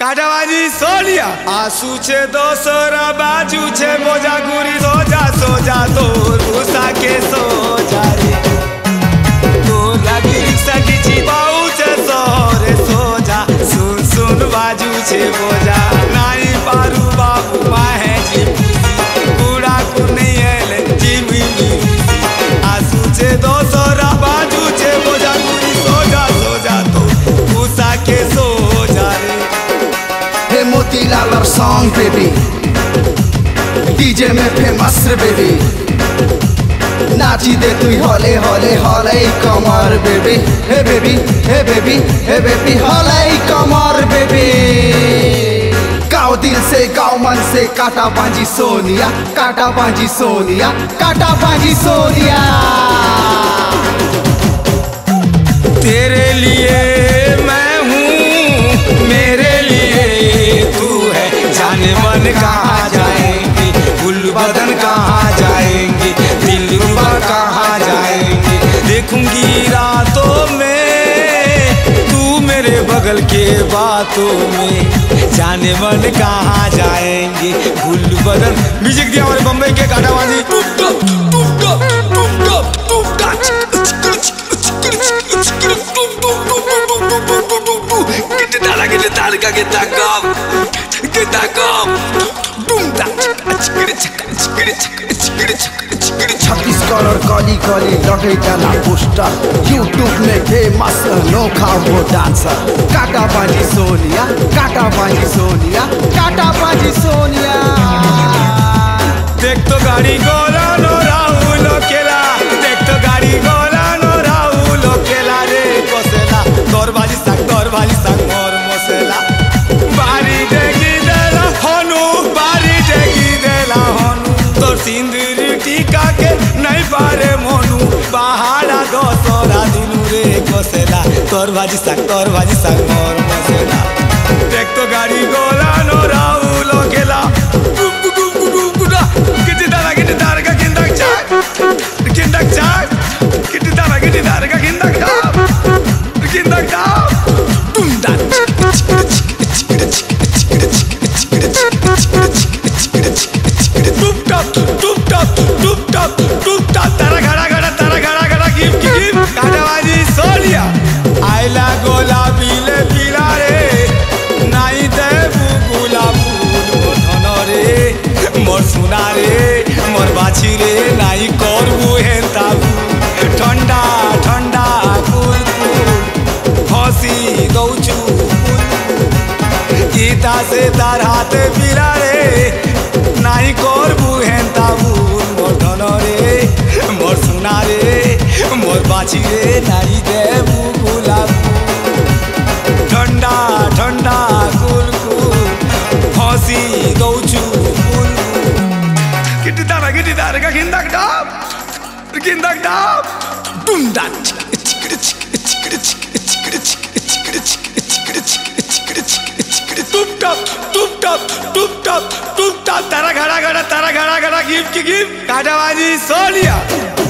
કાઢવાની સોલિયા આસુ છે દોસરા બાજુ છે મોજા ગુરી સોજા સોજા તો રૂસા કે સોજા રે તો લાગી રિક્ષા કીચી બાઉ છે સોરે સોજા સુન સુન બાજુ છે મોજા song, baby. DJ में फ़ेमस रे नाची दे तुई हले हले हले कमर baby hey baby hey baby hey baby हले कमर बेबी गाओ दिल से, गाओ मन से, काटा बाजी सोनिया, काटा बाजी सोनिया, काटा बाजी सोनिया. कहाँ जाएँगे बदन कहाँ जाएँगे कहाँ जाएँगे देखूँगी रातों में तू मेरे बगल के बातों में जाने मन कहाँ जाएँगे गुल बदन म्यूज़िक दिया हमारे बम्बई के काटाबाजी Get get get और गली गली लगे जाना पोस्टर यूट्यूब फेमस नोखा वो डांसर काटा बाजी सोनिया काटा बाजी सोनिया काटा बाजी सोनिया देख तो गाड़ी गोला नो राहुल केला देख तो गाड़ी गोला सिंदूर टीका के नहीं पारे मोनू। बाहाड़ा दसरा दिनू रे कसेला। तोर भाजी साग, तोर भाजी साग, मोर मसेला। देख तो गाड़ी गोला नो राहुल केला गुप गुप गुप गुप गुडा किटी दारा किटी दारा का किंदक चाक? किंदक चाक? किटी दारा किटी दारा का किंदक রে মোর বাছিরে নাই করবু হেন্তা ঠান্ডা ঠান্ডা কুল কুল ফসি দৌছু গীতা সে তার হাতে বিড়ারে নাই করবু হেন্তা ভুল মোর ধনরে মোর সোনারে মোর বাছিরে নাই like a gindak dab, gindak dab, dum da chik chik chik chik chik chik chik chik chik chik chik chik tup tap tup tap tup tap tup tap तारा घड़ा घड़ा तारा घड़ा घड़ा गिफ्ट की गिफ्ट काटाबाजी सोलिया